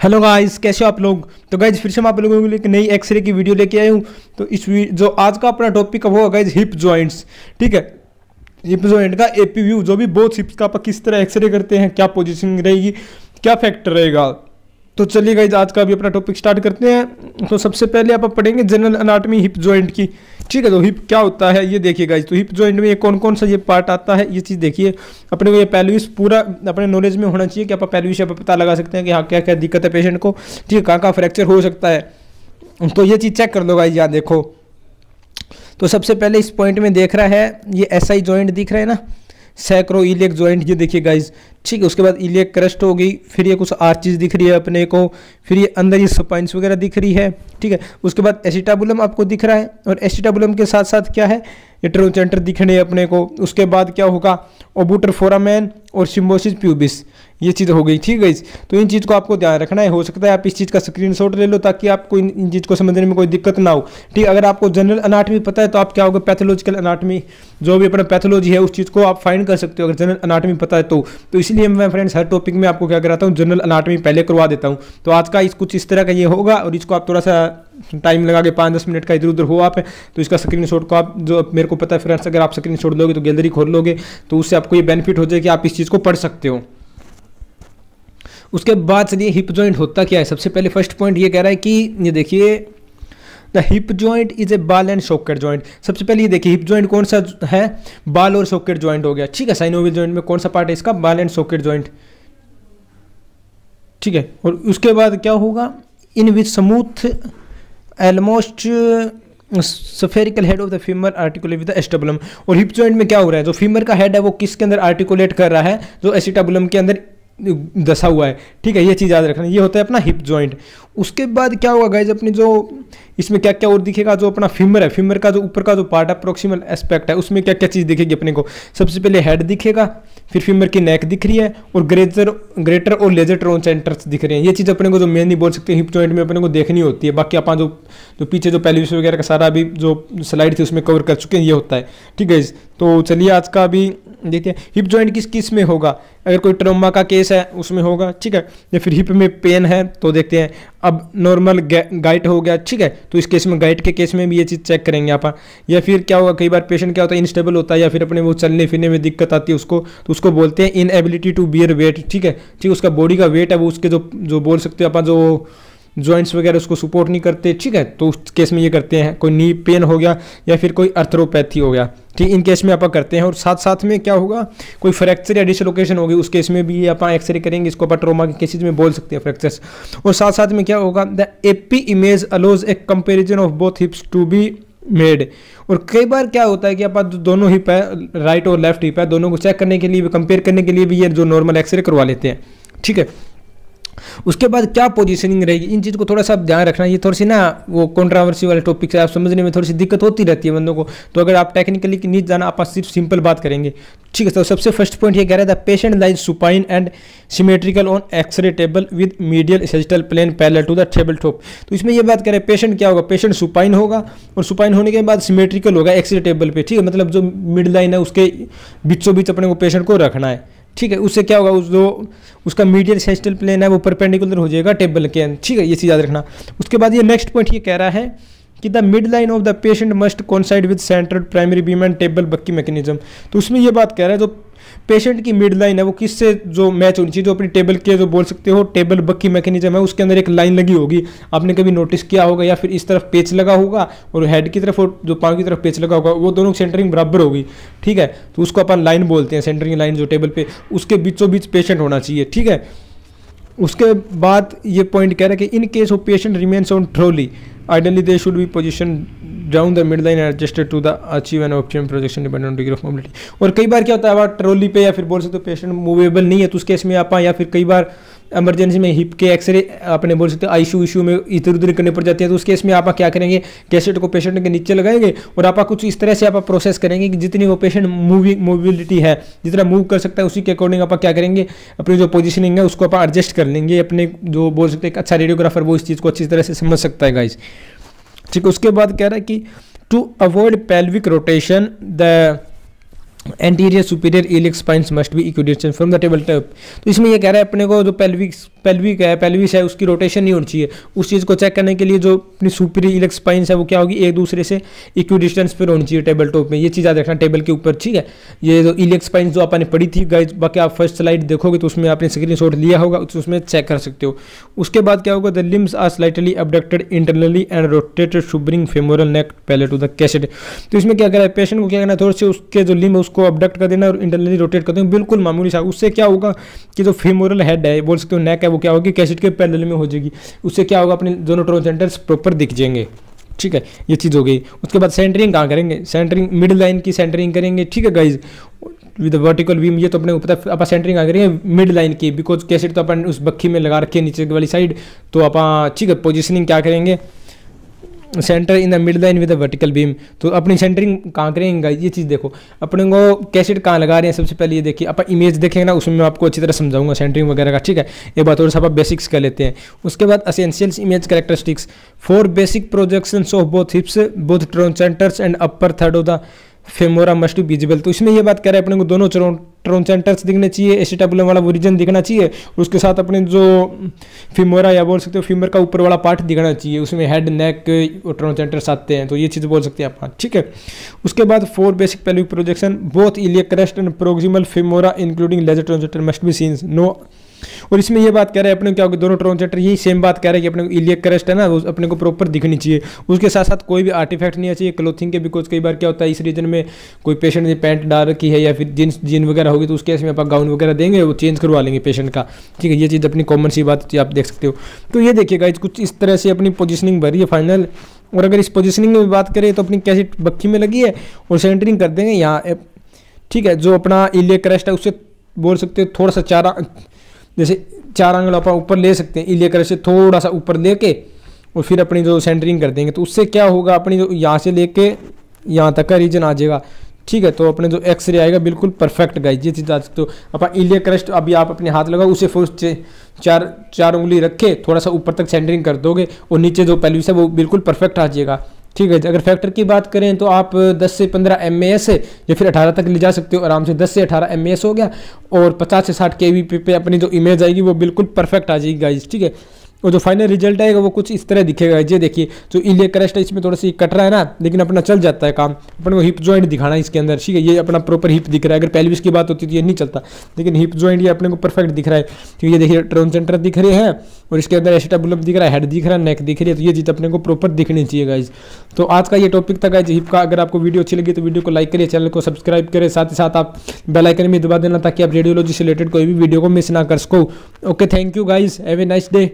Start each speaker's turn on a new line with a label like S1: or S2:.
S1: Hello guys कैसे हो आप लोग? तो गाइज़ फिर से मैं आप लोगों के लिए एक नई एक्सरे की वीडियो लेके आया हूँ। तो इस जो आज का अपना टॉपिक है वो है गाइज़ हिप जॉइंट्स ठीक है? हिप जॉइंट का एपी व्यू जो भी बोथ हिप्स का आप किस तरह एक्सरे करते हैं, क्या पोजिशन रहेगी, क्या फैक्टर रहेगा? तो चलिए गाइज़ आज का भी अपना टॉपिक स्टार्ट करते हैं। तो सबसे पहले आप पढ़ेंगे जनरल अनाटमी हिप जॉइंट की। ठीक है तो हिप क्या होता है, ये देखिए गाइज़ तो हिप जॉइंट में ये कौन कौन सा ये पार्ट आता है, ये चीज़ देखिए। अपने को ये पहलुस पूरा, अपने नॉलेज में होना चाहिए कि आप पहलुस आप पता लगा सकते हैं कि हाँ क्या क्या दिक्कत है पेशेंट को। ठीक है कहाँ कहाँ फ्रैक्चर हो सकता है। तो ये चीज़ चेक कर लो गाइज़ यहाँ देखो। तो सबसे पहले इस पॉइंट में देख रहा है, ये ऐसा ही जॉइंट दिख रहा है ना? सैक्रो इलेक ज्वाइंट ये देखिए गाइज़ ठीक है, उसके बाद इलियक क्रस्ट हो गई, फिर ये कुछ आर्चिज दिख रही है अपने को, फिर ये अंदर ये स्पाइंस वगैरह दिख रही है, ठीक है, उसके बाद एसिटाबुलम आपको दिख रहा है, और एसिटाबुलम के साथ साथ क्या है, ये ट्रोचेंटर हैं अपने को, उसके बाद क्या होगा ओबूटर फोरामैन और सिम्बोसिस प्यूबिस ये चीज़ हो गई ठीक है तो इन चीज़ को आपको ध्यान रखना है। हो सकता है आप इस चीज़ का स्क्रीनशॉट ले लो ताकि आपको इन, इन चीज़ को समझने में कोई दिक्कत ना हो। ठीक अगर आपको जनरल अनाटमी पता है तो आप क्या होगा? पैथोलॉजिकल अनाटमी जो भी अपना पैथोलॉजी है उस चीज़ को आप फाइंड कर सकते हो अगर जनरल अनाटमी पता है तो, तो इसलिए मैं फ्रेंड्स हर टॉपिक में आपको क्या कराता हूँ? जनरल अनाटमी पहले करवा देता हूँ। तो आज का इस कुछ इस तरह का ये होगा और इसको आप थोड़ा सा टाइम लगा के पाँच दस मिनट का इधर उधर हो आप। तो इसका स्क्रीन को आप जो मेरे को पता है फ्रेंड्स अगर आप स्क्रीन लोगे तो गैलरी खोल लोगे। तो उससे आपको ये बेनिफिट हो जाए कि आप इस चीज़ को पढ़ सकते हो। उसके बाद चलिए हिप जॉइंट होता क्या है? सबसे पहले फ़र्स्ट पॉइंट ये कह रहा है कि, ये देखिए the hip joint is a ball and socket joint सबसे पहले ये देखिए हिप जॉइंट कौन सा है? बाल और सॉकेट जॉइंट हो गया। ठीक है साइनोविल जॉइंट में कौन सा पार्ट है इसका? बाल एंड सॉकेट जॉइंट ठीक है, और उसके बाद क्या होगा? In which smooth almost spherical head of the femur articulate with acetabulum और हिप जॉइंट में क्या हो रहा है? जो फीमर का हेड है, वो किसके अंदर आर्टिकुलेट कर रहा है? जो एसिटाबुलम के अंदर दसा हुआ है। ठीक है, ये चीज़ याद रखना। ये होता है अपना हिप जॉइंट उसके बाद क्या होगा गाइज़ अपनी जो, इसमें क्या क्या और दिखेगा? जो अपना फिमर है फिमर का जो ऊपर का जो पार्ट है प्रोक्सीमल एस्पेक्ट है, उसमें क्या क्या चीज़ दिखेगी अपने को? सबसे पहले हेड दिखेगा, फिर फिमर की नेक दिख रही है और ग्रेजर ग्रेटर और लेजर ट्रोन सेंटर्स दिख रहे हैं। ये चीज़ अपने को जो मेन नहीं बोल सकते हैं हिप जॉइंट में अपने को देखनी होती है। बाकी अपना जो जो पीछे जो पेलिस वगैरह का सारा अभी जो स्लाइड थी उसमें कवर कर चुके हैं, ये होता है। ठीक है तो चलिए आज का अभी देखते हैं। हिप जॉइंट किस किसमें होगा? अगर कोई ट्रोमा का केस है, उसमें होगा, ठीक है? या फिर हिप में पेन है तो देखते हैं। अब नॉर्मल गाइट हो गया, ठीक है? तो इस केस में गाइट के केस में भी ये चीज़ चेक करेंगे आप या फिर क्या होगा? कई बार पेशेंट क्या होता है इनस्टेबल होता है, या फिर अपने वो चलने फिरने में दिक्कत आती है उसको तो उसको बोलते हैं inability to bear weight ठीक है? ठीक, उसका बॉडी का वेट है, वो उसके जो जो बोल सकते हो आप जो जॉइंट्स वगैरह उसको सपोर्ट नहीं करते, ठीक है? तो उस केस में ये करते हैं, कोई नी पेन हो गया या फिर कोई अर्थरोपैथी हो गया। ठीक, इन केस में आप करते हैं और साथ साथ में क्या होगा, कोई फ्रैक्चर या डिसलोकेशन होगी, उस केस में भी आप एक्सरे करेंगे, इसको आप ट्रोमा के केसेज में बोल सकते हैं फ्रैक्चर्स और साथ साथ में क्या होगा the AP image allows a comparison of both hips to be made और कई बार क्या होता है कि आप दोनों हिप है राइट और लेफ़्ट हिप है दोनों को चेक करने के लिए कंपेयर करने के लिए भी ये जो नॉर्मल एक्सरे करवा लेते हैं। ठीक है? उसके बाद क्या पोजीशनिंग रहेगी? इन चीज़ को थोड़ा सा ध्यान रखना, ये थोड़ी सी ना वो कॉन्ट्रावर्सी वाले टॉपिक से आप समझने में थोड़ी सी दिक्कत होती रहती है बंदों को। तो अगर आप टेक्निकली नहीं जाना, आप सिर्फ़ सिंपल बात करेंगे। ठीक है तो सबसे फ़र्स्ट पॉइंट ये कह रहा है the patient lies supine and symmetrical on x-ray table with medial sagittal plane parallel to the table top तो इसमें ये बात करें पेशेंट क्या होगा? पेशेंट सुपाइन होगा और सुपाइन होने के बाद सिमेट्रिकल होगा एक्सरे टेबल पे। ठीक है मतलब जो मिड लाइन है, उसके बीचों बीच अपने को पेशेंट को रखना है। ठीक है, उससे क्या होगा, उस जो उसका मीडियल सेंसिटल प्लेन है, वो परपेंडिकुलर हो जाएगा टेबल के अंदर। ठीक है, ये चीज़ याद रखना। उसके बाद ये नेक्स्ट पॉइंट ये कह रहा है कि the mid line of the patient must coincide with central primary beam and table bucky mechanism तो उसमें ये बात कह रहा है, जो पेशेंट की मिड लाइन है, वो किससे जो मैच होनी चाहिए, जो अपनी टेबल के जो बोल सकते हो टेबल बक्की मैकेनिज्म है, उसके अंदर एक लाइन लगी होगी। आपने कभी नोटिस किया होगा या फिर इस तरफ़ पेच लगा होगा और हेड की तरफ़ और जो पाँव की तरफ़ पेच लगा होगा, वो दोनों सेंटरिंग बराबर होगी। ठीक है? तो उसको अपन लाइन बोलते हैं सेंटरिंग लाइन जो टेबल पर उसके बीचों बीच पेशेंट होना चाहिए। ठीक है? उसके बाद ये पॉइंट कह रहा है कि in case of patient remains on trolley ideally they should be position down the mid line adjusted to the achieve an option projection dependent degree of mobility और कई बार क्या होता है आप ट्रॉली पे या फिर बोल सकते हो पेशेंट मूवेबल नहीं है तो उस केस में आप या फिर कई बार एमरजेंसी में हिप के एक्सरे आपने बोल सकते हो आईसीयू इशू में इधर उधर करने पड़ जाती है तो उस केस में आप क्या करेंगे कैसेट को पेशेंट के नीचे लगाएँगे और आप कुछ इस तरह से आप प्रोसेस करेंगे कि जितनी वो पेशेंट मूविंग मोबिलिटी है, जितना मूव कर सकता है, उसी के अकॉर्डिंग आप क्या करेंगे, अपनी जो पोजिशनिंग है, उसको आप एडजस्ट कर लेंगे, अपने जो बोल सकते हैं अच्छा रेडियोग्राफर वो इस चीज़ को अच्छी तरह से समझ सकता है गाइज़ ठीक उसके बाद कह रहा है कि to avoid pelvic rotation the anterior superior iliac spines must be equidistant from the table top तो इसमें ये कह रहा है अपने को जो पेल्विक पेल्विक है पेल्विस है, उसकी रोटेशन नहीं होनी चाहिए। उस चीज़ को चेक करने के लिए जो अपनी सुपीरियर इलिक स्पाइंस है, वो क्या होगी? एक दूसरे से इक्विडिस्टेंस पर होनी चाहिए टेबल टॉप में। ये चीज़ याद रखना टेबल के ऊपर, ठीक है? ये जो इलिक स्पाइंस जो आपने पढ़ी थी गाइज़ बाकी आप फ़र्स्ट स्लाइड देखोगे तो उसमें आपने स्क्रीन लिया होगा तो उसमें चेक कर सकते हो। उसके बाद क्या होगा? The limbs are slightly abducted internally and rotated showing femoral neck पहले टू द कैसेट तो इसमें क्या करा है? पेशेंट को क्या करना है? थोड़े से उसके जो लिम उसको अपडक्ट कर देना और इंटरनली रोटेट करते हैं बिल्कुल मामूली सा। उससे क्या होगा कि जो फेमोरल हेड है, बोल सकते हो नेक है, वो क्या होगी? कैसेट के पैरेलल में हो जाएगी। उससे क्या होगा? अपने दोनों ट्रोन सेंटर्स प्रॉपर दिख जाएँगे। ठीक है? ये चीज़ हो गई। उसके बाद सेंटरिंग कहाँ करेंगे? सेंटरिंग मिडिल लाइन की सेंटरिंग करेंगे। ठीक है गाइज़ विद वर्टिकल बीम ये तो अपने को पता आप सेंटरिंग आ करेंगे? मिड लाइन की। बिकॉज़ कैसेट तो अपन उस बक्खी में लगा रखे नीचे वाली साइड तो आप ठीक है पोजिशनिंग क्या करेंगे? Center in the mid line with vertical beam तो अपनी सेंटरिंग कहाँ करेंगे ये चीज़ देखो। अपने को कैसेट कहाँ लगा रहे हैं? सबसे पहले ये देखिए अपन इमेज देखेंगे ना, उसमें मैं आपको अच्छी तरह समझाऊँगा सेंटरिंग वगैरह का, ठीक है? ये बात और सा आप बेसिक्स कर लेते हैं। उसके बाद essentials image characteristics for basic projection of both hips both trochanters and upper third of the femora must visible तो इसमें यह बात कर अपने को दोनों ट्रोन सेंटर्स दिखने चाहिए एसिटाबुलम वाला ओरिजन रीजन दिखना चाहिए, उसके साथ अपने जो फीमोरा या बोल सकते हो फीमर का ऊपर वाला पार्ट दिखना चाहिए, उसमें हेड नेक और ट्रोन सेंटर्स आते हैं तो ये चीज़ बोल सकते हैं आप ठीक है। उसके बाद for basic pelvic projection both crest and proximal femora including lesser trochanter must be seen no और इसमें यह बात कह रहे हैं, अपने क्या होगा, दोनों ट्रोनसेटर यही सेम बात कह रहे हैं कि अपने को इलियक क्रेस्ट है ना अपने को प्रॉपर दिखनी चाहिए। उसके साथ साथ कोई भी आर्टिफैक्ट नहीं चाहिए क्लोथिंग के बिकॉज़ कई बार क्या होता है, इस रीजन में कोई पेशेंट ने पैंट डाल रखी है या फिर जीन्स जीन वगैरह होगी तो उस केस में आप गाउन वगैरह देंगे, वो चेंज करवा लेंगे पेशेंट का। ठीक है, ये चीज़ अपनी कॉमन सी बात आप देख सकते हो। तो ये देखिएगा कुछ इस तरह से अपनी पोजिशनिंग भरी है फाइनल और अगर इस पोजिशनिंग में बात करें तो अपनी कैसी बक्की में लगी है, और सेंटरिंग कर देंगे यहाँ ठीक है, जो अपना इलियक क्रेस्ट है उससे बोल सकते हो थोड़ा सा चारा जैसे चार आंगल आप ऊपर ले सकते हैं, इलिया कर से थोड़ा सा ऊपर लेके और फिर अपनी जो सेंटरिंग कर देंगे तो उससे क्या होगा, अपनी जो यहाँ से लेके यहाँ तक का रीजन आ जाएगा। ठीक है तो अपने जो एक्सरे आएगा, बिल्कुल परफेक्ट गाइज़ ये चीज़ आ सकते हो। अपन इलिया क्रस्ट अभी आप अपने हाथ लगाओ, उसे फ़र्स्ट चार चार उंगली रखे थोड़ा सा ऊपर तक सेंटरिंग कर दोगे और नीचे जो पेल्विस है, वो बिल्कुल परफेक्ट आ जाएगा। ठीक है अगर फैक्टर की बात करें तो आप 10 से 15 एम है या फिर 18 तक ले जा सकते हो, आराम से 10 से 18 एम हो गया, और 50 से 60 के पे अपनी जो इमेज आएगी वो बिल्कुल परफेक्ट आ जाएगी गाइज़ ठीक है। और जो फाइनल रिज़ल्ट आएगा वो कुछ इस तरह दिखेगा। ये देखिए, जो इले क्रस्ट है, इसमें थोड़ा सी कट रहा है ना, लेकिन अपना चल जाता है काम। अपन को हिप ज्वाइंट दिखाना है इसके अंदर, ठीक है? ये अपना प्रॉपर हिप दिख रहा है। अगर पेल्विस की बात होती तो ये नहीं चलता, लेकिन हिप जॉइंट ये अपने को परफेक्ट दिख रहा है। तो ये देखिए ट्रोन सेंटर दिख रहे हैं, और इसके अंदर एस्टेबुलम दिख रहा है हेड दिख रहा है नेक दिख रही है तो ये चीज़ अपने को प्रॉपर दिखनी चाहिए गाइज़ तो आज का ये टॉपिक था गाइज़ हिप का। अगर आपको वीडियो अच्छी लगी तो वीडियो को लाइक करिए चैनल को सब्सक्राइब करें साथ ही साथ आप बेलाइकन भी दबा देना ताकि आप रेडियोलॉजी से रिलेटेड कोई भी वीडियो को मिस ना कर सको। Okay thank you guys have a nice day